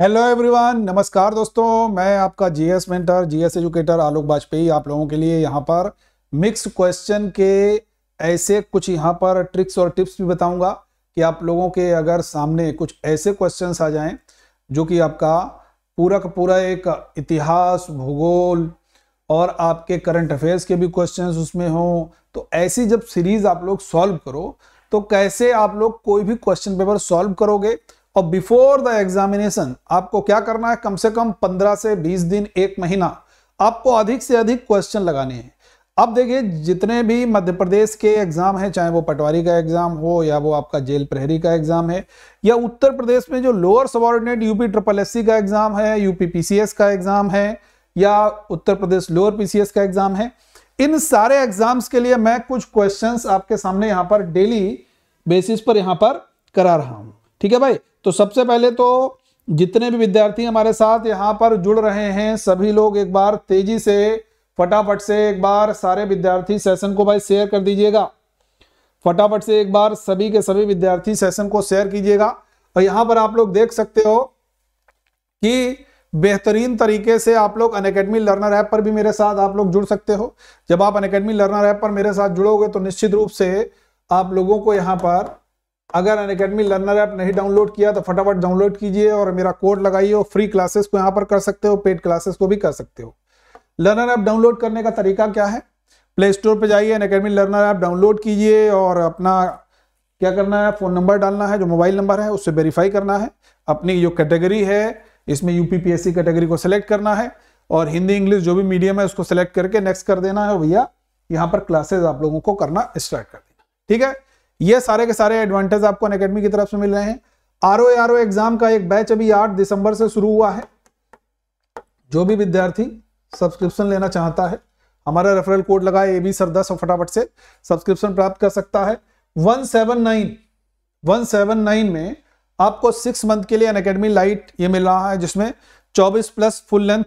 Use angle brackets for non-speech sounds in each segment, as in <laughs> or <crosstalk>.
Hello everyone नमस्कार दोस्तों, मैं आपका GS mentor GS educator Alok Vajpayee आप लोगों के लिए यहाँ पर मिक्स क्वेश्चन के ऐसे कुछ यहाँ पर ट्रिक्स और टिप्स भी बताऊँगा कि आप लोगों के अगर सामने कुछ ऐसे क्वेश्चंस आ जाएँ जो कि आपका पूरा का पूरा एक इतिहास, भूगोल और आपके करंट अफेयर्स के भी क्वेश्चंस उसमें हों। तो ऐसी जब सीरीज़ आप लोग सॉल्व करो तो कैसे आप लोग कोई भी क्वेश्चन पेपर सॉल्व करोगे? और बिफोर द एग्जामिनेशन आपको क्या करना है? कम से कम 15 से 20 दिन, एक महीना आपको अधिक से अधिक क्वेश्चन लगाने हैं। अब देखिए, जितने भी मध्य प्रदेश के एग्ज़ाम हैं, चाहे वो पटवारी का एग्ज़ाम हो या वो आपका जेल प्रहरी का एग्ज़ाम है, या उत्तर प्रदेश में जो lower subordinate UP triple SC का एग्ज़ाम है यूपी पीसीएस का एग्ज़ाम है, या उत्तर प्रदेश लोअर पीसीएस का एग्ज़ाम है, इन सारे एग्ज़ाम्स के लिए मैं कुछ क्वेश्चंस आपके सामने यहाँ पर डेली बेसिस पर यहाँ पर करा रहा हूँ। ठीक है भाई? तो सबसे पहले तो जितने भी विद्यार्थी हमारे साथ यहाँ पर जुड़ रहे हैं, सभी लोग एक बार तेज़ी से, फटाफट से एक बार सारे विद्यार्थी सेशन को भाई शेयर कर दीजिएगा। फटाफट से एक बार सभी के सभी विद्यार्थी सेशन को शेयर कीजिएगा। और यहाँ पर आप लोग देख सकते हो कि बेहतरीन तरीके से आप लोग अन अकेडमी लर्नर ऐप पर भी मेरे साथ आप लोग जुड़ सकते हो। जब आप अन अकेडमी लर्नर ऐप पर मेरे साथ जुड़ोगे तो निश्चित रूप से आप लोगों को यहाँ पर अगर अन अकेडमी लर्नर ऐप नहीं डाउनलोड किया तो फटाफट डाउनलोड कीजिए और मेरा कोड लगाइए और फ्री क्लासेस को यहाँ पर कर सकते हो पेड क्लासेस को भी कर सकते हो। लर्नर ऐप डाउनलोड करने का तरीका क्या है? प्ले स्टोर पर जाइए अन अकेडमी लर्नर ऐप डाउनलोड कीजिए और अपना क्या करना है फ़ोन नंबर डालना है, जो मोबाइल नंबर है, उससे वेरीफाई करना है। अपनी जो कैटेगरी है, इसमें यूपीपीएससी कैटेगरी को सिलेक्ट करना है और हिंदी इंग्लिश जो भी मीडियम है, उसको सिलेक्ट करके नेक्स्ट कर देना है भैया यहाँ पर क्लासेज आप लोगों को करना स्टार्ट कर देना। ठीक है? ये सारे के सारे एडवांटेज आपको अकेडमी की तरफ़ से मिल रहे हैं। आर ओ एग्ज़ाम का एक बैच अभी आठ दिसंबर से शुरू हुआ है। जो भी विद्यार्थी सब्सक्रिप्शन लेना चाहता है, हमारा रेफरल कोड लगाए ए बी सर दस और फटाफट से सब्सक्रिप्शन प्राप्त कर सकता है। 179 179 में आपको सिक्स मंथ के लिए अन अकेडमी लाइट ये मिल रहा है, जिसमें 24 plus full length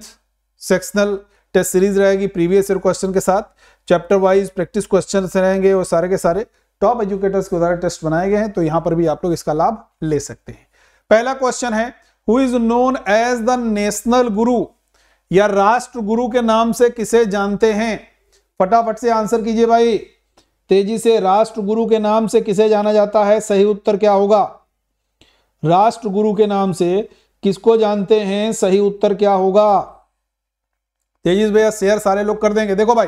sectional test series रहेगी प्रीवियस ईयर क्वेश्चन के साथ। चैप्टर वाइज प्रैक्टिस क्वेश्चन रहेंगे वो सारे के सारे टॉप एजुकेटर्स के द्वारा टेस्ट बनाए गए हैं तो यहाँ पर भी आप लोग इसका लाभ ले सकते हैं। पहला क्वेश्चन है who is known as the national guru या राष्ट्र गुरु के नाम से किसे जानते हैं? फटाफट से आंसर कीजिए भाई। तेज़ी से राष्ट्र गुरु के नाम से किसे जाना जाता है? सही उत्तर क्या होगा? राष्ट्र गुरु के नाम से किसको जानते हैं? सही उत्तर क्या होगा? तेज़ी भैया शेयर सारे लोग कर देंगे। देखो भाई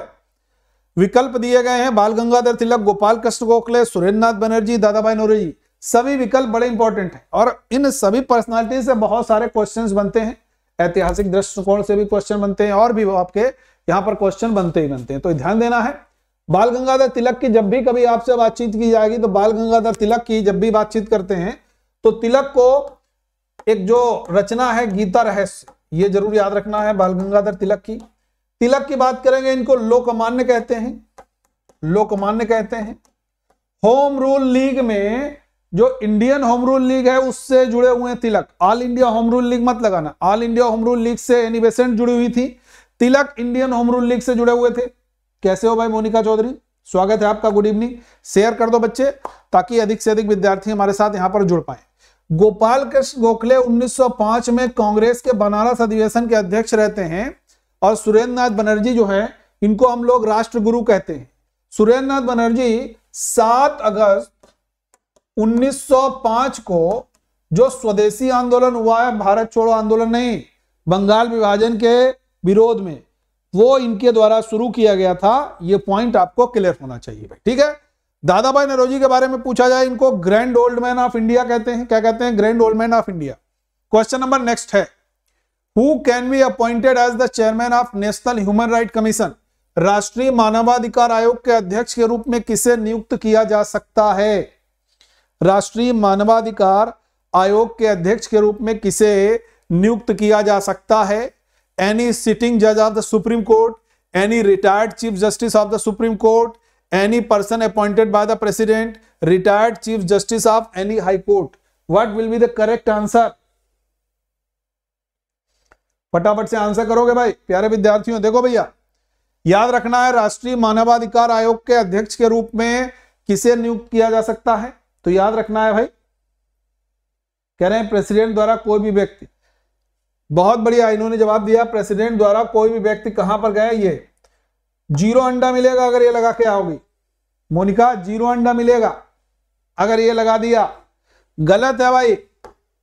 विकल्प दिए गए हैं बाल गंगाधर तिलक, गोपाल कृष्ण गोखले सुरेंद्र नाथ बनर्जी दादा भाई नोरेजी। सभी विकल्प बड़े इंपॉर्टेंट हैं और इन सभी पर्सनालिटी से बहुत सारे क्वेश्चंस बनते हैं। ऐतिहासिक दृष्टिकोण से भी क्वेश्चन बनते हैं और भी आपके यहाँ पर क्वेश्चन बनते ही बनते हैं। तो ध्यान देना है, बाल गंगाधर तिलक की जब भी कभी आपसे बातचीत की जाएगी तो बाल गंगाधर तिलक की जब भी बातचीत करते हैं तो तिलक को एक जो रचना है गीता रहस्य, ये ज़रूर याद रखना है बाल गंगाधर तिलक की। तिलक की बात करेंगे, इनको लोकमान्य कहते हैं। लोकमान्य कहते हैं। होम रूल लीग में जो इंडियन होम रूल लीग है, उससे जुड़े हुए Tilak. All India home rule league मत लगाना। All India home rule league से एनी बेसेंट जुड़ी हुई थी। Tilak Indian home rule league से जुड़े हुए थे। कैसे हो भाई मोनिका चौधरी? स्वागत है आपका गुड इवनिंग शेयर कर दो बच्चे, ताकि अधिक से अधिक विद्यार्थी हमारे साथ यहाँ पर जुड़ पाए। गोपाल कृष्ण गोखले 1905 में कांग्रेस के बनारस अधिवेशन के अध्यक्ष रहते हैं। और सुरेंद्र नाथ बनर्जी जो है, इनको हम लोग राष्ट्रगुरु कहते हैं। सुरेंद्र नाथ बनर्जी 7 अगस्त 1905 को जो स्वदेशी आंदोलन हुआ है, भारत छोड़ो आंदोलन नहीं, बंगाल विभाजन के विरोध में, वो इनके द्वारा शुरू किया गया था। ये पॉइंट आपको क्लियर होना चाहिए भाई, ठीक है? दादा भाई नरोजी के बारे में पूछा जाए, इनको grand old man of India कहते हैं। क्या कहते हैं? Grand old man of India question number next है। Who can be appointed as the chairman of national human right commission राष्ट्रीय मानवाधिकार आयोग के अध्यक्ष के रूप में किसे नियुक्त किया जा सकता है? राष्ट्रीय मानवाधिकार आयोग के अध्यक्ष के रूप में किसे नियुक्त किया जा सकता है? एनी सिटिंग जज of the supreme court any retired chief justice of the supreme court any person appointed by the president retired chief justice of any high court what will be the correct answer फटाफट से answer करोगे भाई, प्यारे विद्यार्थियों, देखो भैया, याद रखना है, राष्ट्रीय मानवाधिकार आयोग के अध्यक्ष के रूप में किसे नियुक्त किया जा सकता है? तो याद रखना है भाई, कह रहे हैं प्रेसिडेंट द्वारा कोई भी व्यक्ति, बहुत बढ़िया, इन्होंने जवाब दिया प्रेसिडेंट द्वारा कोई भी व्यक्ति कहाँ पर गया ये? ज़ीरो अंडा मिलेगा अगर ये लगा के आओगी। मोनिका, ज़ीरो अंडा मिलेगा अगर ये लगा दिया। गलत है भाई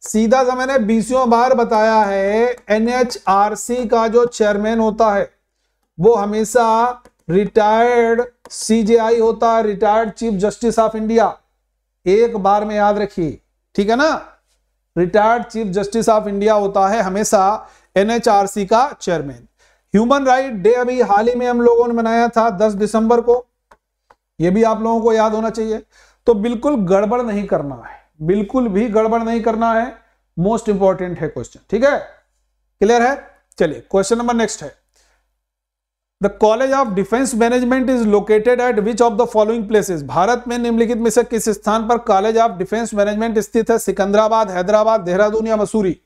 सीधा सा मैंने बीसियों बार बताया है एनएचआरसी का जो चेयरमैन होता है, वो हमेशा रिटायर्ड सीजेआई होता है retired chief justice of India एक बार में याद रखिए, ठीक है ना? Retired chief justice of India होता है हमेशा एनएचआरसी का चेयरमैन ह्यूमन राइट डे अभी हाल ही में हम लोगों ने मनाया था 10 दिसंबर को। यह भी आप लोगों को याद होना चाहिए। तो बिल्कुल गड़बड़ नहीं करना है। बिल्कुल भी गड़बड़ नहीं करना है। मोस्ट इंपॉर्टेंट है क्वेश्चन ठीक है? क्लियर है? चलिए क्वेश्चन नंबर नेक्स्ट है। The college of defence management is located at which of the following places Bharat में निम्नलिखित में से किस स्थान पर कॉलेज ऑफ़ डिफेंस मैनेजमेंट स्थित है? सिकंदराबाद, हैदराबाद, देहरादून या Mussoorie?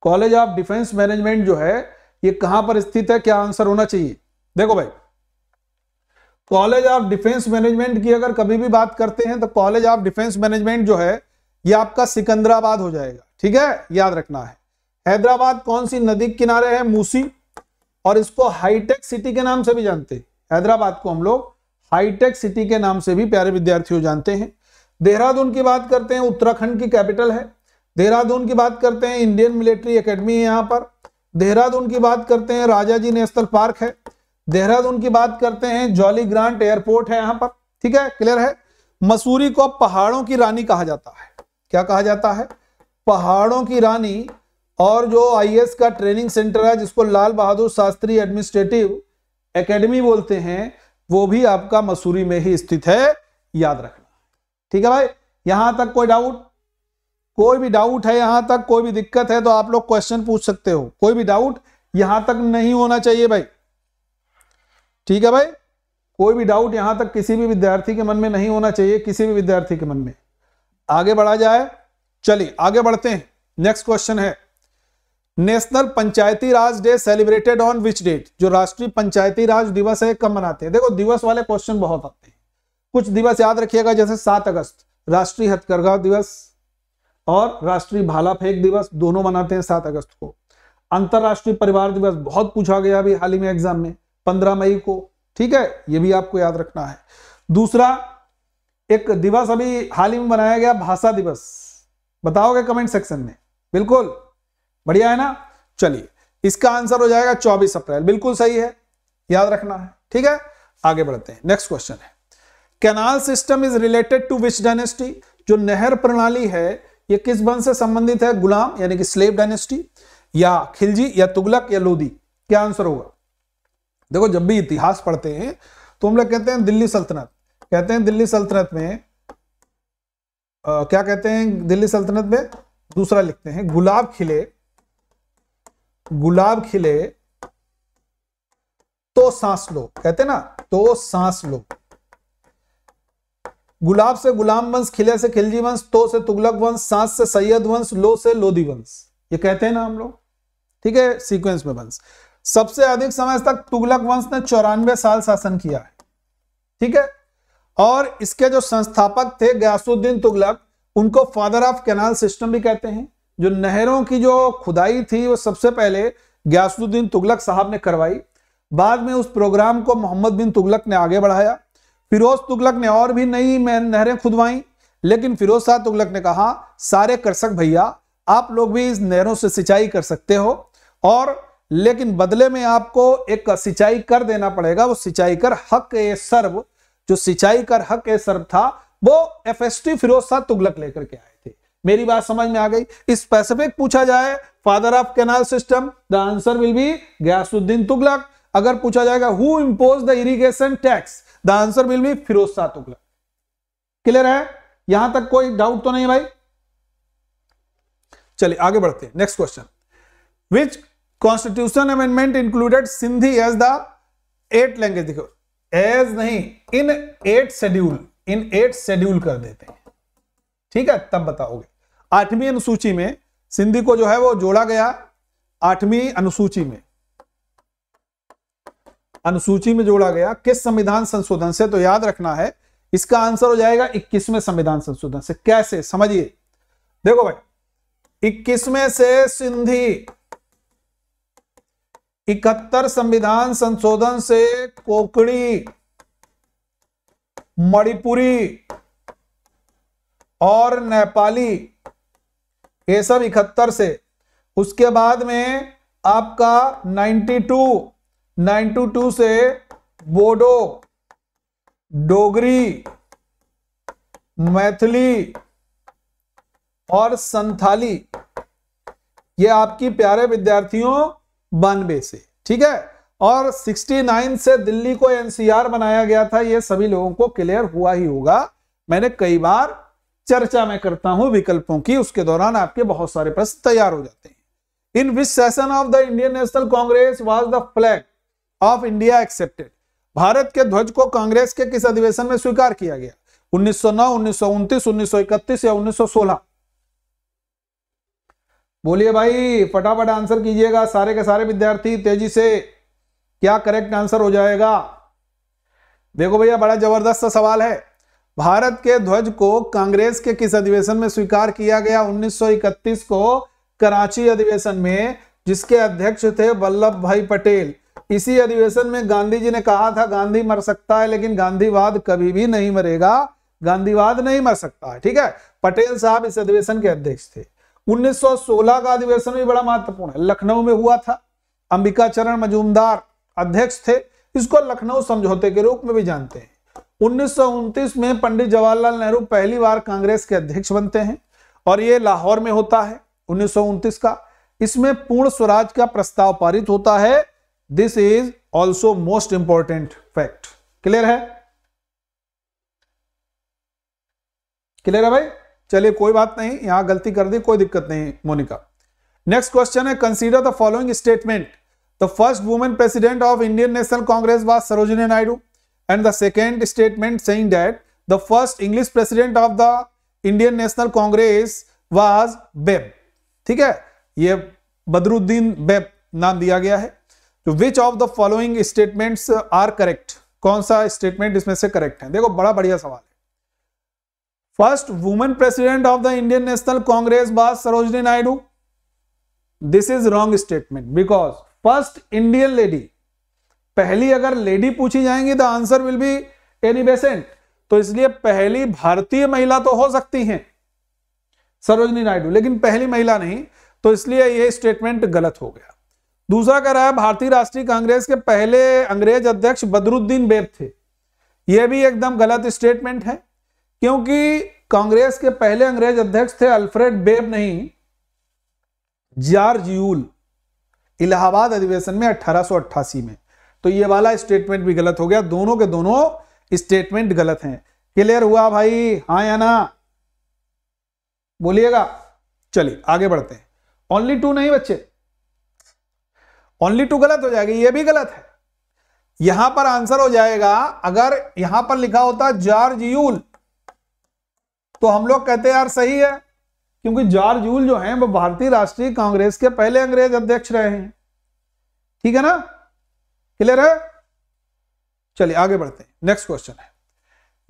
College of defence management जो है, ये कहाँ पर स्थित है? क्या आंसर होना चाहिए? देखो भाई कॉलेज ऑफ़ डिफेंस मैनेजमेंट की अगर कभी भी बात करते हैं तो कॉलेज ऑफ़ डिफेंस मैनेजमेंट जो है, ये आपका सिकंदराबाद हो जाएगा। ठीक है? याद रखना है। हैदराबाद कौन सी नदी किनारे है? मूसी। और इसको हाईटेक सिटी के नाम से भी जानते हैं। हैदराबाद को हम लोग हाईटेक सिटी के नाम से भी प्यारे विद्यार्थियों जानते हैं। देहरादून की बात करते हैं, उत्तराखंड की कैपिटल है। देहरादून की बात करते हैं, इंडियन मिलिट्री एकेडमी है यहाँ पर। देहरादून की बात करते हैं राजा जी नेशनल पार्क है। देहरादून की बात करते हैं जॉली ग्रांट एयरपोर्ट है यहाँ पर, ठीक है क्लियर है? मसूरी को पहाड़ों की रानी कहा जाता है। क्या कहा जाता है? पहाड़ों की रानी और जो आईएएस का ट्रेनिंग सेंटर है, जिसको लाल बहादुर शास्त्री एडमिनिस्ट्रेटिव एकेडमी बोलते हैं, वो भी आपका मसूरी में ही स्थित है, याद रखना। ठीक है भाई, यहाँ तक कोई डाउट कोई भी डाउट है यहाँ तक, कोई भी दिक्कत है तो आप लोग क्वेश्चन पूछ सकते हो। कोई भी डाउट यहाँ तक नहीं होना चाहिए भाई। ठीक है भाई? कोई भी डाउट यहाँ तक किसी भी विद्यार्थी के मन में नहीं होना चाहिए, किसी भी विद्यार्थी के मन में। आगे बढ़ा जाए। चलिए, आगे बढ़ते हैं। नेक्स्ट क्वेश्चन है। National Panchayati Raj day celebrated on which date जो राष्ट्रीय पंचायती राज दिवस है, कब मनाते हैं? देखो, दिवस वाले क्वेश्चन बहुत आते हैं। कुछ दिवस याद रखिएगा, जैसे सात अगस्त, राष्ट्रीय हथकरघा दिवस और राष्ट्रीय भाला फेंक दिवस, दोनों मनाते हैं सात अगस्त को। अंतरराष्ट्रीय परिवार दिवस बहुत पूछा गया अभी हाल ही में एग्ज़ाम में। पंद्रह मई को, ठीक है? ये भी आपको याद रखना है। दूसरा, एक दिवस अभी हाल ही में बनाया गया भाषा दिवस। बताओगे कमेंट सेक्शन में? बिल्कुल। बढ़िया है ना? चलिए, इसका आंसर हो जाएगा 24 अप्रैल। बिल्कुल सही है। याद रखना है, ठीक है? आगे बढ़ते हैं। नेक्स्ट क्वेश्चन है। Canal system is related to which dynasty. जो नहर प्रणाली है, ये किस वंश से संबंधित है? गुलाम, यानी कि स्लेव डायनेस्टी, या खिलजी, या तुगलक, या लोधी क्या आंसर होगा? देखो जब भी इतिहास पढ़ते हैं तो हम लोग कहते हैं दिल्ली सल्तनत। कहते हैं दिल्ली सल्तनत में आ, क्या कहते हैं दिल्ली सल्तनत में? दूसरा लिखते हैं गुलाब खिले गुलाब खिले तो सांस लो। कहते ना तो सांस लो। गुलाब से गुलाम वंश खिले से खिलजी वंश तो से तुगलक वंश सांस से सैयद वंश लो से लोधी वंश। ये कहते हैं ना हम लोग। ठीक है सीक्वेंस में वंश। सबसे अधिक समय तक तुगलक वंश ने चौरानवे साल शासन किया है। ठीक है? और इसके जो संस्थापक थे, गयासुद्दीन तुगलक, उनको फादर ऑफ़ कैनाल सिस्टम भी कहते हैं। जो नहरों की जो खुदाई थी, वो सबसे पहले गयासुद्दीन तुगलक साहब ने करवाई। बाद में उस प्रोग्राम को मोहम्मद बिन तुगलक ने आगे बढ़ाया। फिरोज तुगलक ने और भी नई नहरें खुदवाई, लेकिन फिरोज शाह तुगलक ने कहा, सारे कर्षक भैया, आप लोग भी इस नहरों से सिंचाई कर सकते हो। और लेकिन बदले में आपको एक सिंचाई कर देना पड़ेगा, वो सिंचाई कर हक ए सर्व, जो सिंचाई कर हक ए सर्व था, वो एफ़ फिरोज शाह तुगलक लेकर के आए थे। मेरी बात समझ में आ गई? स्पेसिफिक पूछा जाए father of canal system the answer will be Ghiyasuddin Tughlaq अगर पूछा जाएगा who impose the irrigation tax the answer will be Firoz Shah Tughlaq. Clear है? यहाँ तक कोई डाउट तो नहीं भाई? चलिए, आगे बढ़ते हैं। Next question which constitution amendment included Sindhi as the eight language देखो एज नहीं in eight schedule in eight schedule कर देते हैं। ठीक है? तब बताओगे। आठवीं अनुसूची में सिंधी को जो है वो जोड़ा गया आठवीं अनुसूची में। अनुसूची में जोड़ा गया किस संविधान संशोधन से? तो याद रखना है, इसका आंसर हो जाएगा इक्कीसवें संविधान संशोधन से। कैसे? समझिए। देखो भाई, इक्कीसवें से सिंधी इकहत्तर संविधान संशोधन से कोकड़ी मणिपुरी और नेपाली, ये सब इकहत्तर से। उसके बाद में आपका 92 92 से बोडो, डोगरी, मैथिली और संथाली। ये आपकी प्यारे विद्यार्थियों बानवे से ठीक है? और 69 से दिल्ली को एनसीआर बनाया गया था ये सभी लोगों को क्लियर हुआ ही होगा। मैंने कई बार चर्चा में करता हूँ विकल्पों की उसके दौरान आपके बहुत सारे प्रश्न तैयार हो जाते हैं। In which session of the Indian national congress was the flag of India accepted Bharat के ध्वज को कांग्रेस के किस अधिवेशन में स्वीकार किया गया? 1909, 1929, 1931 या 1916 बोलिए भाई, फटाफट आंसर कीजिएगा। सारे के सारे विद्यार्थी तेज़ी से क्या करेक्ट आंसर हो जाएगा? देखो भैया, बड़ा ज़बरदस्त सवाल है। भारत के ध्वज को कांग्रेस के किस अधिवेशन में स्वीकार किया गया? 1931 को कराची अधिवेशन में, जिसके अध्यक्ष थे वल्लभ भाई पटेल। इसी अधिवेशन में गांधी जी ने कहा था, गांधी मर सकता है, लेकिन गांधीवाद कभी भी नहीं मरेगा। गांधीवाद नहीं मर सकता ठीक है? पटेल साहब इस अधिवेशन के अध्यक्ष थे। 1916 का अधिवेशन भी बड़ा महत्वपूर्ण है। लखनऊ में हुआ था। अंबिका चरण मजूमदार अध्यक्ष थे। इसको लखनऊ समझौते के रूप में भी जानते हैं। उन्नीस में पंडित जवाहरलाल नेहरू पहली बार कांग्रेस के अध्यक्ष बनते हैं और ये लाहौर में होता है उन्नीस का। इसमें पूर्ण स्वराज का प्रस्ताव पारित होता है। This is also most important fact clear है? क्लियर है भाई? चलिए, कोई बात नहीं, यहाँ गलती कर दी, कोई दिक्कत नहीं, मोनिका। नेक्स्ट क्वेश्चन है consider the following statement the first women president of Indian national congress was Sarojini Naidu and the second statement saying that the first English president of the Indian national congress was Webb ठीक है? ये Badruddin babe नाम दिया गया है। तो which of the following statements are correct कौन सा स्टेटमेंट इसमें से करेक्ट है? देखो, बड़ा बढ़िया सवाल है। First women president of the Indian national congress was Sarojini Naidu. This is wrong statement because first Indian lady पहली अगर लेडी पूछी जाएँगी तो answer will be Annie Besant तो इसलिए पहली भारतीय महिला तो हो सकती हैं सरोजनी नायडू, लेकिन पहली महिला नहीं। तो इसलिए यह स्टेटमेंट गलत हो गया। दूसरा कह रहा है, भारतीय राष्ट्रीय कांग्रेस के पहले अंग्रेज़ अध्यक्ष बदरुद्दीन बेब थे। यह भी एकदम गलत स्टेटमेंट है। क्योंकि कांग्रेस के पहले अंग्रेज़ अध्यक्ष थे अल्फ्रेड बेब नहीं, जॉर्ज यूल, इलाहाबाद अधिवेशन में 1888 में। तो ये वाला स्टेटमेंट भी गलत हो गया। दोनों के दोनों स्टेटमेंट गलत हैं। क्लियर हुआ भाई? हाँ या ना? बोलिएगा। चलिए, आगे बढ़ते हैं। ओनली टू नहीं बच्चे। ओनली टू गलत हो जाएगी। ये भी गलत है। यहाँ पर आंसर हो जाएगा। अगर यहाँ पर लिखा होता जॉर्ज यूल तो हम लोग कहते हैं, यार, सही है। क्योंकि जॉर्ज यूल जो है, वो भारतीय राष्ट्रीय कांग्रेस के पहले अंग्रेज़ अध्यक्ष रहे हैं। ठीक है ना? क्लियर है? चलिए, आगे बढ़ते हैं। नेक्स्ट क्वेश्चन है।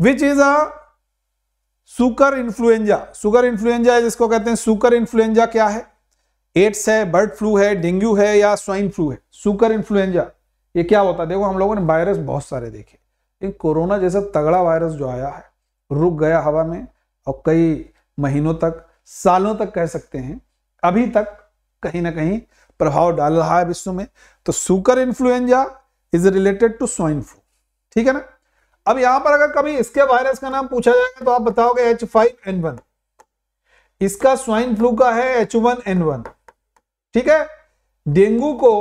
विच इज़ अ सुकर इन्फ्लुएंजा सुगर इन्फ्लुएंजा जिसको कहते हैं, सुकर इन्फ्लुएंजा क्या है? एड्स है बर्ड फ्लू है डेंगू है या स्वाइन फ्लू है? सुकर इन्फ्लुएंजा ये क्या होता है? देखो, हम लोगों ने वायरस बहुत सारे देखे। कोरोना जैसा तगड़ा वायरस जो आया है, रुक गया हवा में और कई महीनों तक, सालों तक कह सकते हैं, अभी तक कहीं ना कहीं प्रभाव डाल रहा है विश्व में। तो सुकर influenza is related to swine flu ठीक है ना? अब यहाँ पर अगर कभी इसके वायरस का नाम पूछा जाएगा तो आप बताओगे एच फाइव एन वन इसका स्वाइन फ्लू का है एच वन एन वन ठीक है? डेंगू को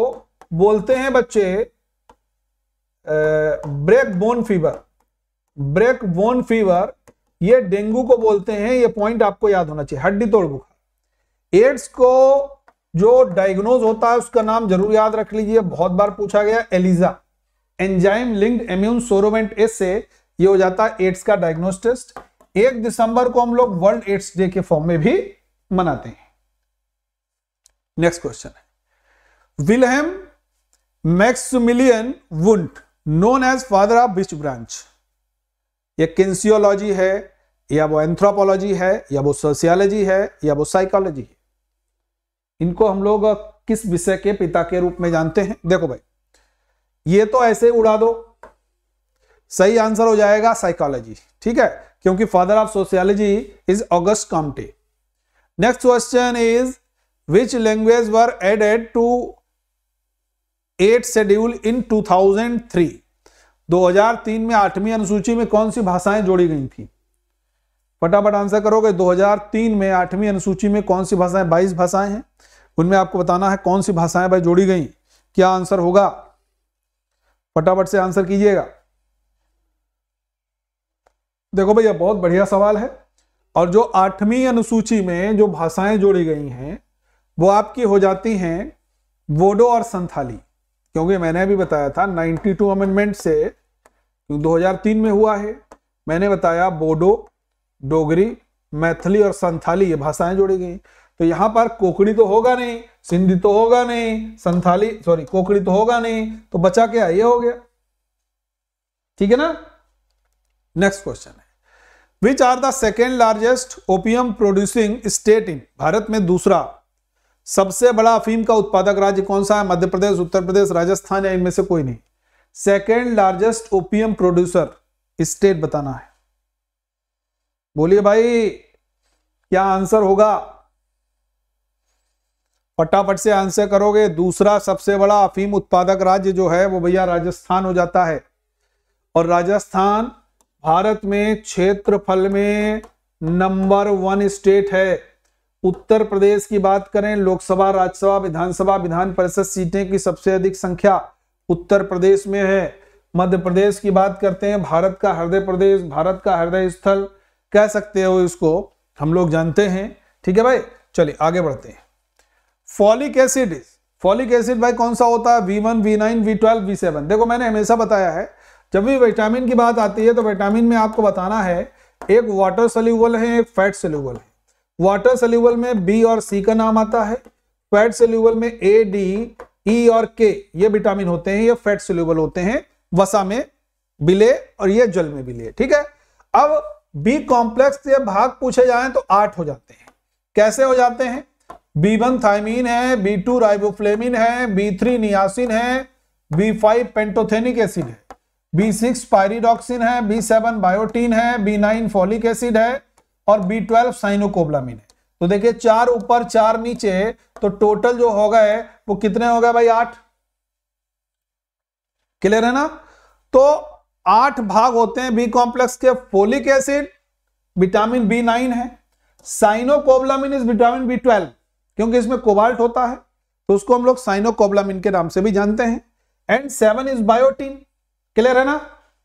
बोलते हैं बच्चे break bone fever break bone fever ये डेंगू को बोलते हैं, ये पॉइंट आपको याद होना चाहिए। हड्डी तोड़ बुखार। एड्स को जो डायग्नोज होता है, उसका नाम ज़रूर याद रख लीजिए। बहुत बार पूछा गया, ELISA. Enzyme linked immune sorbent assay से ये हो जाता है एड्स का डायग्नोस टेस्ट एक दिसंबर को हम लोग वर्ल्ड एड्स डे के फॉर्म में भी मनाते हैं। नेक्स्ट क्वेश्चन है। Wilhelm Maximilian Wundt known as father of which branch ये किंसियोलॉजी है या वो एंथ्रोपोलॉजी है, या वो सोशियोलॉजी है, या वो साइकोलॉजी है। इनको हम लोग किस विषय के पिता के रूप में जानते हैं? देखो भाई, ये तो ऐसे उड़ा दो। सही आंसर हो जाएगा साइकोलॉजी ठीक है? क्योंकि father of sociology is Auguste Comte next question is which language were added to eight schedule in 2003 2003 में आठवीं अनुसूची में कौन सी भाषाएँ जोड़ी गई थी? फटाफट आंसर करोगे। 2003 में आठवीं अनुसूची में कौन सी भाषाएँ 22 भाषाएँ हैं? उनमें आपको बताना है कौन सी भाषाएँ भाई जोड़ी गई। क्या आंसर होगा? फटाफट से आंसर कीजिएगा। देखो भैया, बहुत बढ़िया सवाल है। और जो आठवीं अनुसूची में जो भाषाएँ जोड़ी गई हैं, वो आपकी हो जाती हैं वोडो और संथाली। क्योंकि मैंने भी बताया था 92 अमेंडमेंट से 2003 में हुआ है। मैंने बताया बोडो डोगरी, मैथिली और संथाली ये भाषाएँ जोड़ी गई। तो यहाँ पर कोकड़ी तो होगा नहीं, सिंधी तो होगा नहीं, संथाली सॉरी कोकड़ी तो होगा नहीं तो बचा क्या ये हो गया। ठीक है ना? नेक्स्ट क्वेश्चन है। Which are the second largest opium producing state in Bharat में दूसरा? सबसे बड़ा अफीम का उत्पादक राज्य कौन सा है? मध्य प्रदेश, उत्तर प्रदेश, राजस्थान या इनमें से कोई नहीं। Second largest opium producer state बताना है। बोलिए भाई, क्या आंसर होगा? फटाफट से आंसर करोगे। दूसरा सबसे बड़ा अफीम उत्पादक राज्य जो है, वो भैया राजस्थान हो जाता है। और राजस्थान भारत में क्षेत्रफल में नंबर वन स्टेट है। उत्तर प्रदेश की बात करें, लोकसभा, राज्यसभा, विधानसभा, विधान परिषद सीटें की सबसे अधिक संख्या उत्तर प्रदेश में है। मध्य प्रदेश की बात करते हैं, भारत का हृदय प्रदेश, भारत का हृदय स्थल कह सकते हो इसको, हम लोग जानते हैं। ठीक है भाई? चलिए, आगे बढ़ते हैं। फॉलिक एसिड फॉलिक एसिड भाई कौन सा होता है? V one V nine V twelve V seven देखो, मैंने हमेशा बताया है, जब भी विटामिन की बात आती है तो विटामिन में आपको बताना है, एक वाटर सोल्यूबल है, एक फैट सोल्यूबल है। वाटर सोल्यूबल में बी और सी का नाम आता है फैट सोल्यूबल में ए डी ई और के ये विटामिन होते हैं, ये फैट सोल्यूबल होते हैं, वसा में बिले और ये जल में बिले। ठीक है? अब बी कॉम्प्लेक्स के भाग पूछे जाए तो आठ हो जाते हैं। कैसे हो जाते हैं? बी वन थाइमीन है, बी टू राइबोफ्लेमिन है, बी थ्री नियासिन है, बी फाइव पेंटोथेनिक एसिड है, बी सिक्स पायरिडॉक्सिन है, बी सेवन बायोटीन है, बी नाइन फॉलिक एसिड है और बी ट्वेल्व साइनोकोबलामिन है। तो देखिए, चार ऊपर, चार नीचे तो टोटल जो हो गए, वो कितने हो गए भाई? आठ। क्लियर है ना? तो आठ भाग होते हैं बी कॉम्प्लेक्स के, folic acid, vitamin B nine है, cyanocobalamin is vitamin B twelve, क्योंकि इसमें कोबाल्ट होता है तो उसको हम लोग साइनोकोबलामिन के नाम से भी जानते हैं, and seven is biotin, clear है ना?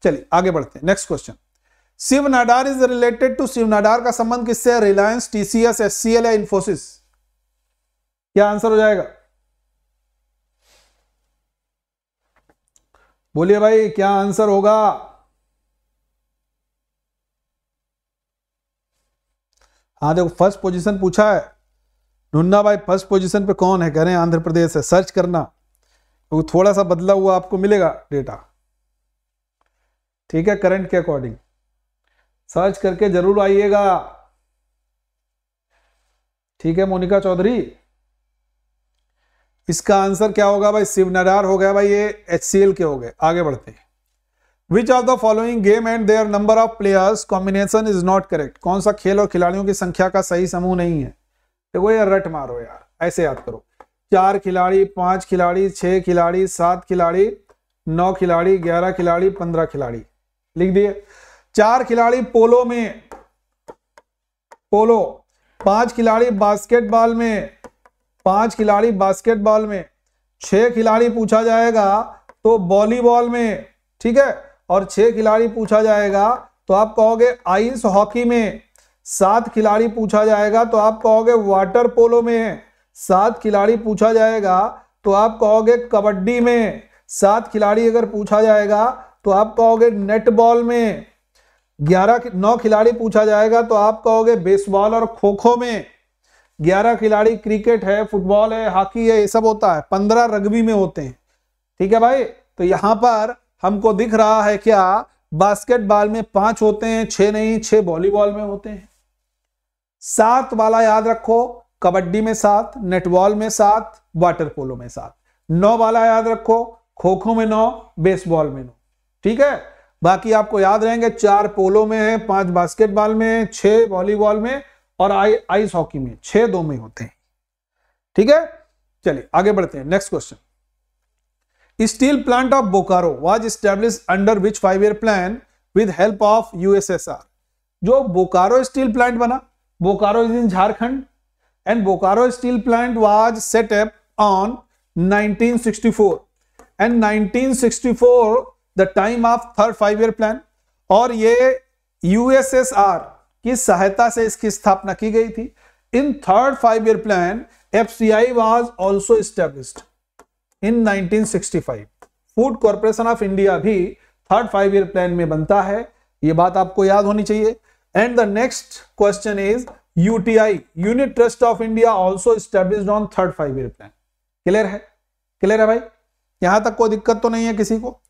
चलिए, आगे बढ़ते हैं next question Shiv Nadar is related to Shiv Nadar का संबंध किससे Reliance, TCS S C L या इंफोसिस क्या आंसर हो जाएगा? बोलिए भाई, क्या आंसर होगा? हाँ देखो, फ़र्स्ट पोजीशन पूछा है। नुन्ना भाई, फ़र्स्ट पोजीशन पे कौन है? कह रहे हैं, आंध्र प्रदेश है। सर्च करना। तो थोड़ा सा बदला हुआ आपको मिलेगा डेटा। ठीक है, करंट के अकॉर्डिंग। सर्च करके ज़रूर आइएगा। ठीक है, मोनिका चौधरी? इसका आंसर क्या होगा भाई? शिवनारार हो गया भाई, ये एचसीएल के हो गए। आगे बढ़ते हैं। Which of the following game and their number of players combination is not correct कौन सा खेल और खिलाड़ियों की संख्या का सही समूह नहीं है? देखो यार रट मारो यार, ऐसे याद करो। चार खिलाड़ी, पाँच खिलाड़ी, छह खिलाड़ी, सात खिलाड़ी, नौ खिलाड़ी, ग्यारह खिलाड़ी, पंद्रह खिलाड़ी। लिख दिए। चार खिलाड़ी पोलो में, पोलो। पाँच खिलाड़ी बास्केटबॉल में पाँच खिलाड़ी बास्केटबॉल में, छह खिलाड़ी पूछा जाएगा तो वॉलीबॉल में, ठीक है? और छह खिलाड़ी पूछा जाएगा तो आप कहोगे आइस हॉकी में, सात खिलाड़ी पूछा जाएगा तो आप कहोगे वाटर पोलो में, सात खिलाड़ी पूछा जाएगा तो आप कहोगे कबड्डी में, सात खिलाड़ी अगर पूछा जाएगा तो आप कहोगे नेटबॉल में, ग्यारह, नौ खिलाड़ी पूछा जाएगा तो आप कहोगे बेसबॉल और खो खो में। ग्यारह खिलाड़ी, क्रिकेट है, फुटबॉल है, हॉकी है, ये सब होता है। पंद्रह रग्बी में होते हैं। ठीक है भाई? तो यहाँ पर हमको दिख रहा है क्या, बास्केटबॉल में पाँच होते हैं, छह नहीं, छह वॉलीबॉल में होते हैं। सात वाला याद रखो, कबड्डी में सात, नेटबॉल में सात, वाटर पोलो में सात। नौ वाला याद रखो खो खो में नौ, बेसबॉल में नौ। ठीक है? बाकी आपको याद रहेंगे, चार पोलो में है, पाँच बास्केटबॉल में छह वॉलीबॉल में और आई आइस हॉकी में छह दो में होते हैं। ठीक है? चलिए, आगे बढ़ते हैं। Next question steel plant of Bokaro was establish under which five year plan with help of USSR जो बोकारो स्टील प्लांट बना Bokaro is in Jharkhand and Bokaro steel plant was set up on 1964 and 1964 the time of third five year plan और ये USSR की सहायता से इसकी स्थापना की गई थी। In third five year plan FCI was also established in 1965 food corporation of India भी थर्ड फाइव ईयर प्लान में बनता है। ये बात आपको याद होनी चाहिए। And the next question is UTI unit trust of India also establish on third five year plan clear है? क्लियर है भाई? यहाँ तक कोई दिक्कत तो नहीं है किसी को।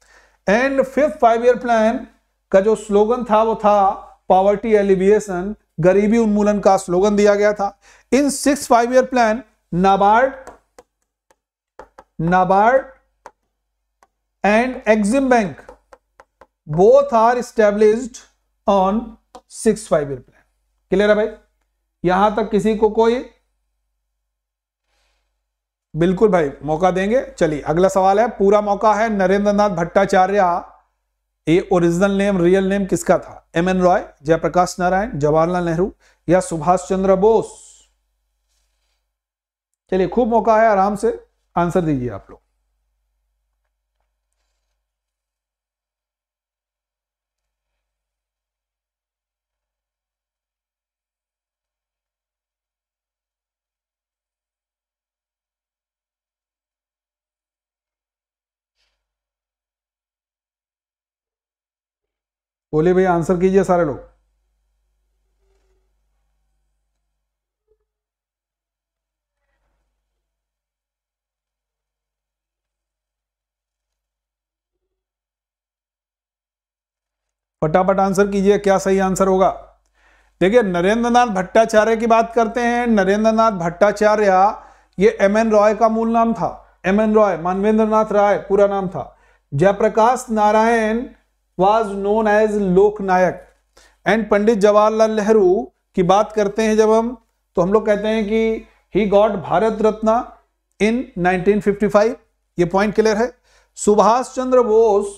And fifth five year plan का जो स्लोगन था, वो था पॉवर्टी एलिविएशन गरीबी उन्मूलन का स्लोगन दिया गया था। In six five year plan NABARD NABARD and EXIM bank both are established on six five year plan clear है भाई? यहाँ तक किसी को कोई बिल्कुल भाई मौका देंगे। चलिए, अगला सवाल है, पूरा मौका है नरेंद्र नाथ भट्टाचार्य ये ओरिजिनल नेम रियल नेम किसका था? एम एन रॉय जयप्रकाश नारायण, जवाहरलाल नेहरू या सुभाष चंद्र बोस? चलिए, खूब मौका है आराम से। आंसर दीजिए आप लोग। बोले भैया, आंसर कीजिए सारे लोग। फटाफट आंसर कीजिए, क्या सही आंसर होगा? देखिए नरेंद्र नाथ भट्टाचार्य की बात करते हैं। नरेंद्र नाथ भट्टाचार्य, ये एम एन रॉय का मूल नाम था। एम एन रॉय मानवेंद्र राय, पूरा नाम था। Jayaprakash Narayan was known as Loknayak and Pandit Jawaharlal Nehru की बात करते हैं जब हम तो हम लोग कहते हैं कि ही गॉट भारत रत्न इन 1955 ये पॉइंट क्लियर है? Subhash Chandra Bose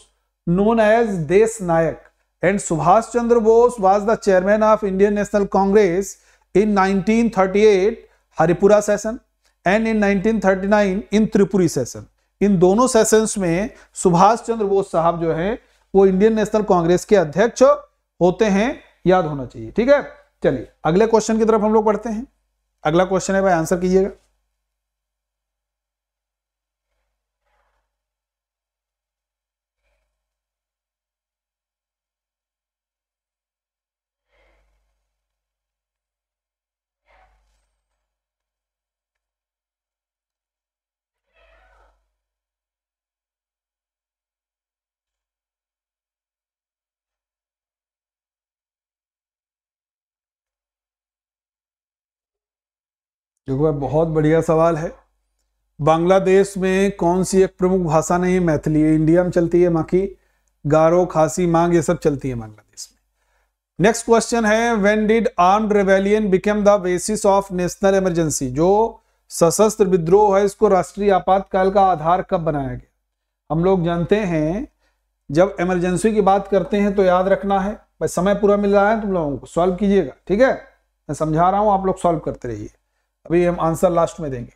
known as Desh Nayak and Subhash Chandra Bose was the chairman of Indian National Congress in 1938 Haripura session and in 1939 in Tripuri session in दोनों sessions में सुभाष चंद्र बोस साहब जो है वो Indian national Congress के अध्यक्ष होते हैं, याद होना चाहिए। ठीक है? चलिए, अगले क्वेश्चन की तरफ़ हम लोग पढ़ते हैं। अगला क्वेश्चन है, भाई आंसर कीजिएगा। देखो भाई, बहुत बढ़िया सवाल है। बांग्लादेश में कौन सी एक प्रमुख भाषा नहीं है? मैथिली है इंडिया में चलती है, बाकी गारो, खासी, मांग, ये सब चलती है बांग्लादेश में। नेक्स्ट क्वेश्चन है when did armed rebellion become the basis of national emergency जो सशस्त्र विद्रोह है, इसको राष्ट्रीय आपातकाल का आधार कब बनाया गया? हम लोग जानते हैं, जब इमरजेंसी की बात करते हैं तो याद रखना है। भाई, समय पूरा मिल रहा है, तुम लोगों को सॉल्व कीजिएगा, ठीक है? मैं समझा रहा हूँ, आप लोग सॉल्व करते रहिए। अभी हम आंसर लास्ट में देंगे।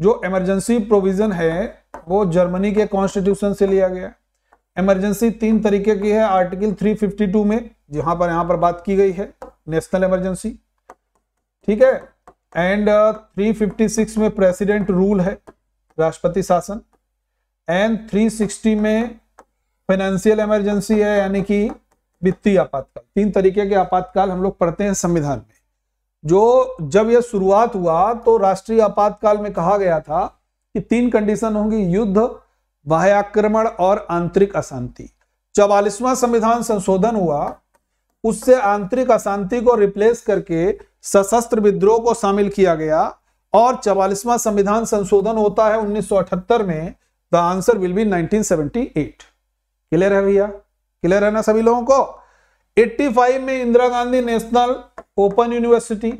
जो इमरजेंसी प्रोविज़न है वो जर्मनी के कॉन्स्टिट्यूशन से लिया गया। इमरजेंसी तीन तरीके की है आर्टिकल 352 में जहाँ पर यहाँ पर बात की गई है नेशनल इमरजेंसी ठीक है? एंड uh, 356 में प्रेसिडेंट रूल है राष्ट्रपति शासन। एंड 360 में फाइनेंशियल इमरजेंसी है यानी कि वित्तीय आपातकाल। तीन तरीके के आपातकाल हम लोग पढ़ते हैं संविधान में। जो जब यह शुरुआत हुआ तो राष्ट्रीय आपातकाल में कहा गया था कि तीन कंडीशन होंगी, युद्ध बाह्य आक्रमण और आंतरिक अशांति। चवालीसवां संविधान संशोधन हुआ, उससे आंतरिक अशांति को रिप्लेस करके सशस्त्र विद्रोह को शामिल किया गया और चवालीसवां संविधान संशोधन होता है 1978 में। The answer will be 1978 clear है भैया? क्लियर है ना सभी लोगों को? 85 में Indira Gandhi national open university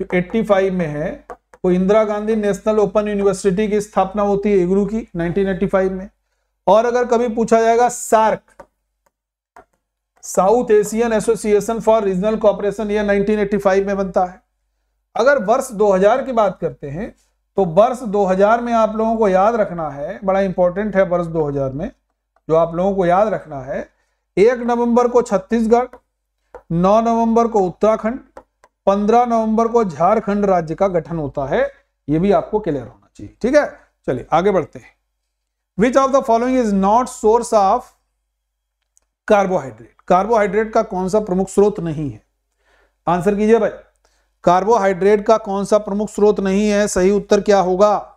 जो 85 में है, वो Indira Gandhi national open university की स्थापना होती है इग्रू की 1985 में। और अगर कभी पूछा जाएगा, SAARC, south Asian association for regional cooperation यह 1985 में बनता है। अगर वर्ष 2000 की बात करते हैं तो वर्ष 2000 में आप लोगों को याद रखना है, बड़ा इंपॉर्टेंट है वर्ष 2000 में, जो आप लोगों को याद रखना है, एक नवंबर को छत्तीसगढ़ नौ नवंबर को उत्तराखंड, पंद्रह नवंबर को झारखंड राज्य का गठन होता है यह भी आपको क्लियर होना चाहिए, ठीक है? चलिए, आगे बढ़ते हैं। Which of the following is not source of carbohydrate carbohydrate का कौन सा प्रमुख स्रोत नहीं है? आंसर कीजिए भाई। कार्बोहाइड्रेट का कौन सा प्रमुख स्रोत नहीं है? सही उत्तर क्या होगा?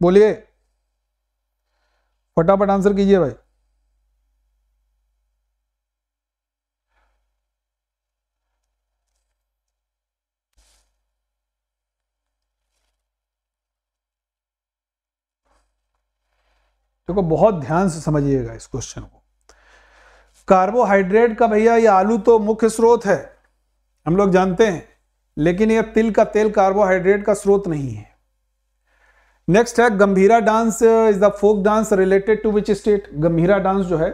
बोलिए। फटाफट आंसर कीजिए भाई। देखो, बहुत ध्यान से समझिएगा इस क्वेश्चन को। कार्बोहाइड्रेट का भैया, ये आलू तो मुख्य स्रोत है, हम लोग जानते हैं, लेकिन ये तिल का तेल कार्बोहाइड्रेट का स्रोत नहीं है। नेक्स्ट है Gambhira dance is the folk dance related to which state Gambhira dance जो है,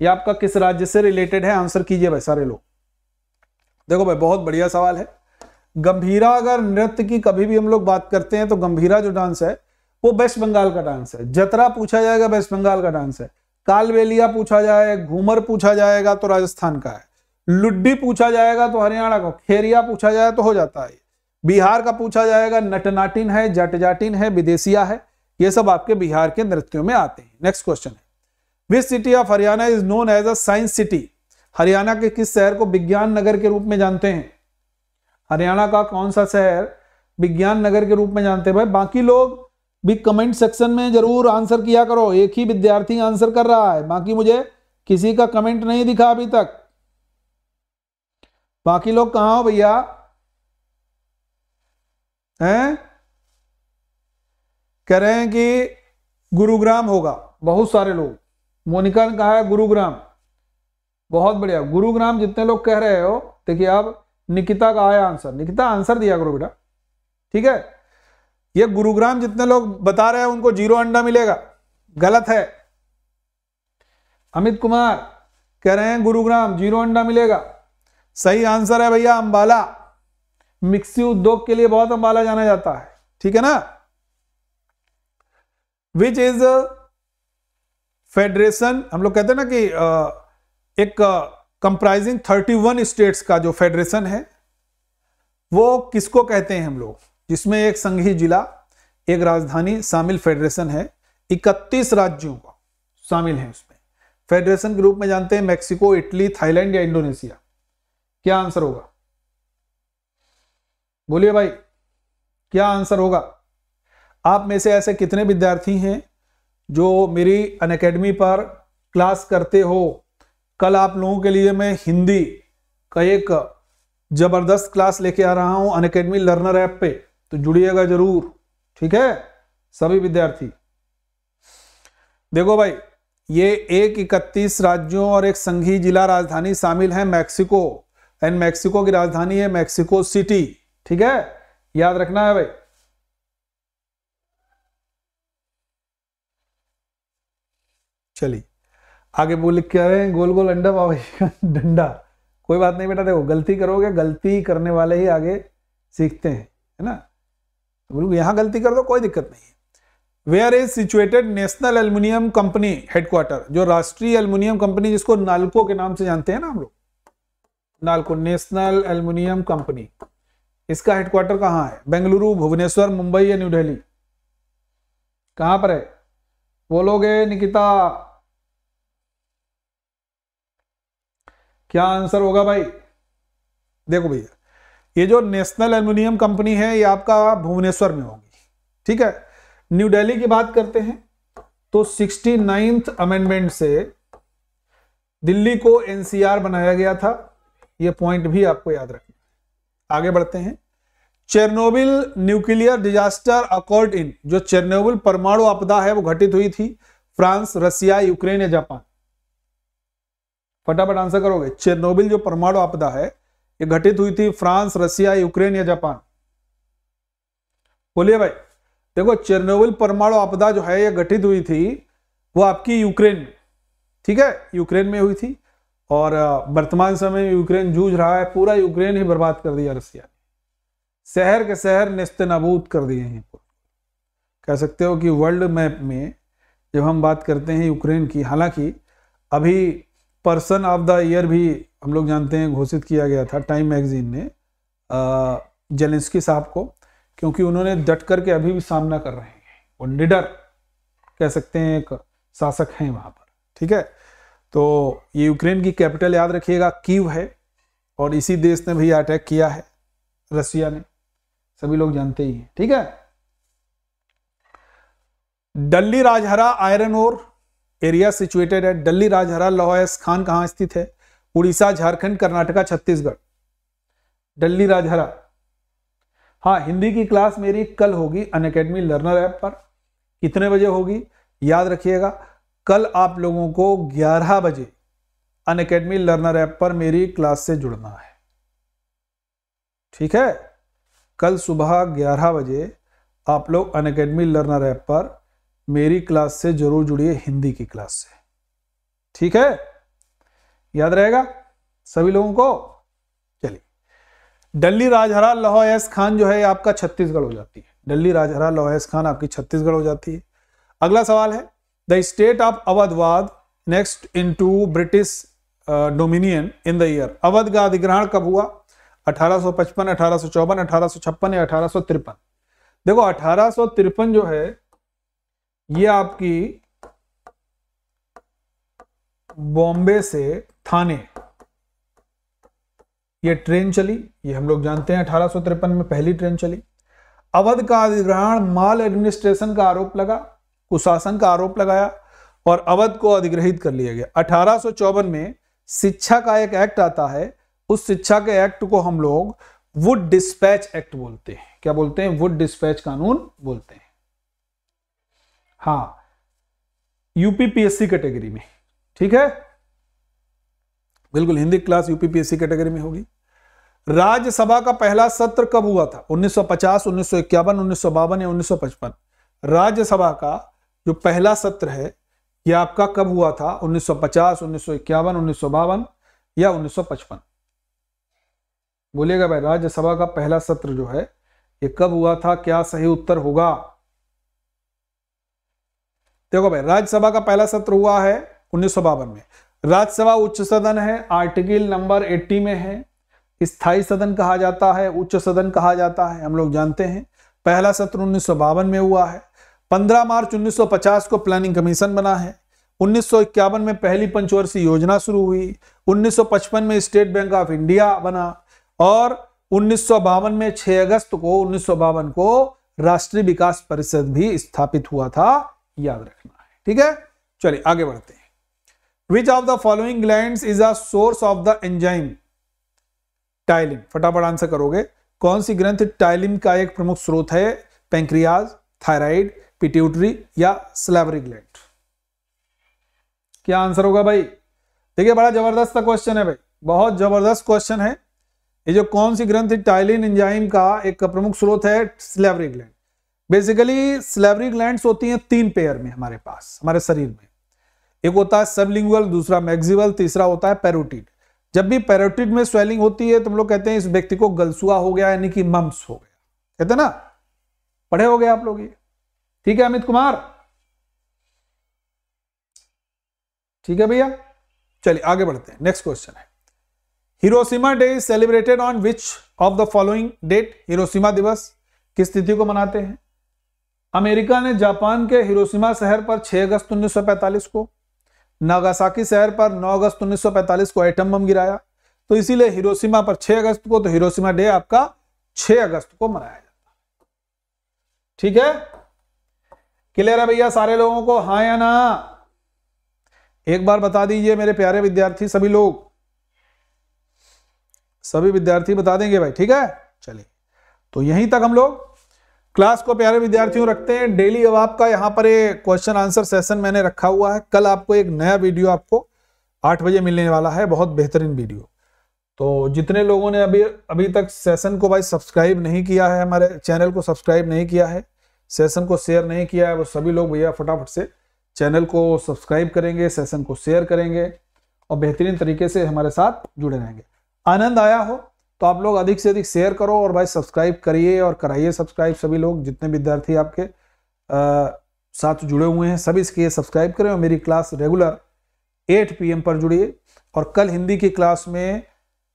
ये आपका किस राज्य से रिलेटेड है? आंसर कीजिए भाई, सारे लोग। देखो भाई, बहुत बढ़िया सवाल है। गंभीरा अगर नृत्य की कभी भी हम लोग बात करते हैं तो गंभीरा जो डांस है, वो वेस्ट बंगाल का डांस है। जतरा पूछा जाएगा वेस्ट बंगाल का डांस है। कालबेलिया पूछा जाए, घूमर पूछा जाएगा तो राजस्थान का है। लुड्डी पूछा जाएगा तो हरियाणा का। खेरिया पूछा जाए तो हो जाता है। बिहार का पूछा जाएगा, नटनाटिन है, जटजाटिन है, विदेशिया है, ये सब आपके बिहार के नृत्यों में आते हैं। नेक्स्ट क्वेश्चन है। Which city of Haryana is known as a science city Haryana के किस शहर को विज्ञान नगर के रूप में जानते हैं? हरियाणा का कौन सा शहर विज्ञान नगर के रूप में जानते हैं? भाई, बाकी लोग भी कमेंट सेक्शन में ज़रूर आंसर किया करो। एक ही विद्यार्थी आंसर कर रहा है। बाकी मुझे किसी का कमेंट नहीं दिखा अभी तक। बाकी लोग कहा हो भैया? हैं? कह रहे हैं कि गुरुग्राम होगा। बहुत सारे लोग। मोनिका ने कहा है गुरुग्राम। बहुत बढ़िया। गुरुग्राम जितने लोग कह रहे हो, देखिए आप, निकिता का आया आंसर। निकिता, आंसर दिया करो बेटा। ठीक है? ये गुरुग्राम जितने लोग बता रहे हैं, उनको ज़ीरो अंडा मिलेगा। गलत है। अमित कुमार कह रहे हैं, गुरुग्राम, ज़ीरो अंडा मिलेगा। सही आंसर है भैया अंबाला। मिक्सी उद्योग के लिए बहुत अंबाला जाना जाता है, ठीक है ना? विच इज़ फेडरेशन हम लोग कहते हैं ना कि एक कंप्राइजिंग थर्टी वन स्टेट्स का जो फेडरेशन है, वो किसको कहते हैं हम लोग? जिसमें एक संघीय जिला, एक राजधानी शामिल फेडरेशन है 31 राज्यों का शामिल है उसमें। फेडरेशन के रूप में जानते हैं मेक्सिको, इटली, थाईलैंड या इंडोनेशिया। क्या आंसर होगा? बोलिए भाई, क्या आंसर होगा? आप में से ऐसे कितने विद्यार्थी हैं जो मेरी अन अकेडमी पर क्लास करते हो? कल आप लोगों के लिए मैं हिंदी का एक ज़बरदस्त क्लास लेके आ रहा हूँ, अन अकेडमी लर्नर ऐप पे। तो जुड़िएगा ज़रूर, ठीक है? सभी विद्यार्थी। देखो भाई, ये एक इकतीस राज्यों और एक संघीय जिला राजधानी शामिल है, मैक्सिको। एंड मैक्सिको की राजधानी है मैक्सिको सिटी। ठीक है? याद रखना है भाई। चलिए, आगे बोल क्या रहे गोल गोल अंडा पावे <laughs> डंडा। कोई बात नहीं बेटा, देखो, गलती करोगे, गलती करने वाले ही आगे सीखते हैं, है ना? तो बोलो यहाँ गलती कर दो, कोई दिक्कत नहीं है। Where is situated national aluminium company headquarter जो राष्ट्रीय एल्यूमिनियम कंपनी जिसको नालको के नाम से जानते हैं ना हम लोग। नालको नेशनल एल्यूमिनियम कंपनी इसका हेडक्वार्टर कहाँ है? बेंगलुरु, भुवनेश्वर, मुंबई या न्यू दिल्ली? कहाँ पर है? बोलोगे निकिता? क्या आंसर होगा भाई? देखो भैया, ये जो नेशनल एल्यूमिनियम कंपनी है, ये आपका भुवनेश्वर में होगी, ठीक है? न्यू दिल्ली की बात करते हैं तो सिक्सटी नाइन्थ अमेंडमेंट से दिल्ली को एनसीआर बनाया गया था, ये पॉइंट भी आपको याद रखना। आगे बढ़ते हैं। Chernobyl nuclear disaster occurred in, जो चेरनोबिल परमाणु आपदा है, वो घटित हुई थी फ्रांस, रसिया, यूक्रेन या जापान। फटाफट आंसर करोगे। चेरनोबिल जो परमाणु आपदा है, ये घटित हुई थी फ्रांस, रसिया, यूक्रेन या जापान। बोलिए भाई, देखो, चेरनोबिल परमाणु आपदा जो है, ये घटित हुई थी, वो आपकी यूक्रेन, ठीक है? यूक्रेन में हुई थी। और वर्तमान समय में यूक्रेन जूझ रहा है, पूरा यूक्रेन ही बर्बाद कर दिया रसिया ने। शहर के शहर निस्त नबूद कर दिए हैं कह सकते हो कि वर्ल्ड मैप में जब हम बात करते हैं यूक्रेन की, हालाँकि अभी पर्सन ऑफ़ द ईयर भी हम लोग जानते हैं घोषित किया गया था, टाइम मैगजीन ने जेलेंस्की साहब को, क्योंकि उन्होंने डट करके अभी भी सामना कर रहे हैं। वो निडर कह सकते हैं, एक शासक हैं वहाँ पर। ठीक है? तो ये यूक्रेन की कैपिटल याद रखिएगा, कीव है और इसी देश ने भी अटैक किया है रसिया ने। सभी लोग जानते ही हैं, ठीक है? Dalli Rajhara iron ore area situated है। डल्ली राजहरा लोहस खान कहाँ स्थित है? उड़ीसा, झारखंड, कर्नाटका, छत्तीसगढ़। डल्ली राजहरा। हाँ हिंदी की क्लास मेरी कल होगी अन अकेडमी लर्नर ऐप पर। कितने बजे होगी? याद रखिएगा कल आप लोगों को 11 बजे अन अकेडमी लर्नर ऐप पर मेरी क्लास से जुड़ना है। ठीक है? कल सुबह 11 बजे आप लोग अन अकेडमी लर्नर ऐप पर मेरी क्लास से ज़रूर जुड़िए हिंदी की क्लास से। ठीक है? याद रहेगा सभी लोगों को? चलिए। डल्ली राजहरा लोहस खान जो है आपका छत्तीसगढ़ हो जाती है। डल्ली राजहरा लोहस खान आपकी छत्तीसगढ़ हो जाती है। अगला सवाल है the state of Awadh was annexed into British dominion in the year Awadh का अधिग्रहण कब हुआ? 1855, 1854, 1856 या अठारह देखो अठारह जो है ये आपकी बॉम्बे से थाने। ये ट्रेन चली ये हम लोग जानते हैं अठारह में पहली ट्रेन चली। अवध का अधिग्रहण माल एडमिनिस्ट्रेशन का आरोप लगा। कुशासन का आरोप लगाया और अवध को अधिग्रहित कर लिया गया। अठारह में शिक्षा का एक एक्ट आता है। उस शिक्षा के एक्ट को हम लोग वुड डिस्पैच एक्ट बोलते हैं। क्या बोलते हैं? वुड डिस्पैच कानून बोलते हैं। हाँ यूपीपीएससी कैटेगरी में। ठीक है? बिल्कुल हिंदी क्लास यूपीपीएससी कैटेगरी में होगी। राज्यसभा का पहला सत्र कब हुआ था? 1950, 1951, 1952 या 1955 राज्यसभा का जो पहला सत्र है यह आपका कब हुआ था? 1950, 1951, 1952 या 1955 बोलिएगा भाई राज्यसभा का पहला सत्र जो है ये कब हुआ था? क्या सही उत्तर होगा? देखो भाई राज्यसभा का पहला सत्र हुआ है उन्नीस सौ बावन में। राज्यसभा उच्च सदन है आर्टिकल नंबर 80 में है। स्थायी सदन कहा जाता है उच्च सदन कहा जाता है हम लोग जानते हैं। पहला सत्र उन्नीस सौ बावन में हुआ है। 15 मार्च 1950 को प्लानिंग कमीशन बना है। उन्नीस सौ इक्यावन में पहली पंचवर्षीय योजना शुरू हुई। 1955 में स्टेट बैंक ऑफ़ इंडिया बना और उन्नीस सौ बावन में 6 अगस्त को, उन्नीस सौ बावन को राष्ट्रीय विकास परिषद भी स्थापित हुआ था। याद रखना है, ठीक है? चलिए आगे बढ़ते हैं। Which of the following gland is a source of the enzyme ptyalin फटाफट आंसर करोगे। कौन सी ग्रंथ टाइलिन का एक प्रमुख स्रोत है? पेंक्रियाज थायराइड पिट्यूटरी या स्लेवरी ग्लैंड क्या आंसर होगा भाई? देखिए, बड़ा ज़बरदस्त क्वेश्चन है भाई। बहुत ज़बरदस्त क्वेश्चन है। ये जो कौन सी ग्रंथ टाइलिन एंजाइम का एक प्रमुख स्रोत है? Salivary gland basically salivary glands होती हैं तीन पेयर में हमारे पास, हमारे शरीर में। एक होता है सबलिंगुअल दूसरा मैग्जिवल तीसरा होता है पैरोटिड जब भी पैरोटिड में स्वेलिंग होती है तो हम लोग कहते हैं इस व्यक्ति को गलसुआ हो गया, यानी कि मम्स हो गया। कहते ना? पढ़े हो गए आप लोग ये? ठीक है, अमित कुमार? ठीक है भैया? चलिए, आगे बढ़ते हैं। नेक्स्ट क्वेश्चन है। Hiroshima day is celebrated on which of the following date Hiroshima दिवस किस तिथि को मनाते हैं? अमेरिका ने जापान के हिरोशिमा शहर पर 6 अगस्त 1945 को नागासाकी शहर पर 9 अगस्त 1945 को एटम बम गिराया। तो इसीलिए हिरोशिमा पर 6 अगस्त को तो हिरोशिमा डे आपका 6 अगस्त को मनाया जाता ठीक है? क्लियर है भैया सारे लोगों को? हाँ या ना? एक बार बता दीजिए मेरे प्यारे विद्यार्थी सभी लोग। सभी विद्यार्थी बता देंगे भाई, ठीक है? चलिए तो यहीं तक हम लोग क्लास को प्यारे विद्यार्थियों रखते हैं। डेली अब आपका यहाँ पर एक क्वेश्चन आंसर सेशन मैंने रखा हुआ है। कल आपको एक नया वीडियो आपको आठ बजे मिलने वाला है, बहुत बेहतरीन वीडियो तो जितने लोगों ने अभी अभी तक सेशन को भाई सब्सक्राइब नहीं किया है, हमारे चैनल को सब्सक्राइब नहीं किया है सेशन को शेयर नहीं किया है वो सभी लोग भैया फटाफट से चैनल को सब्सक्राइब करेंगे सेशन को शेयर करेंगे और बेहतरीन तरीके से हमारे साथ जुड़े रहेंगे। आनंद आया हो तो आप लोग अधिक से अधिक शेयर करो और भाई सब्सक्राइब करिए और कराइए सब्सक्राइब सभी लोग जितने विद्यार्थी आपके आ, साथ जुड़े हुए हैं सभी इसके सब्सक्राइब करें और मेरी क्लास रेगुलर 8 पीएम पर जुड़िए और कल हिंदी की क्लास में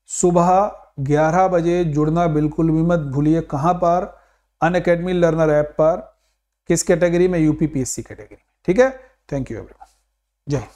सुबह 11 बजे जुड़ना बिल्कुल भी मत भूलिए कहाँ पर अन अकेडमी लर्नर ऐप पर किस कैटेगरी में यूपीपीएससी कैटेगरी ठीक है? थैंक यू एवरीवन जय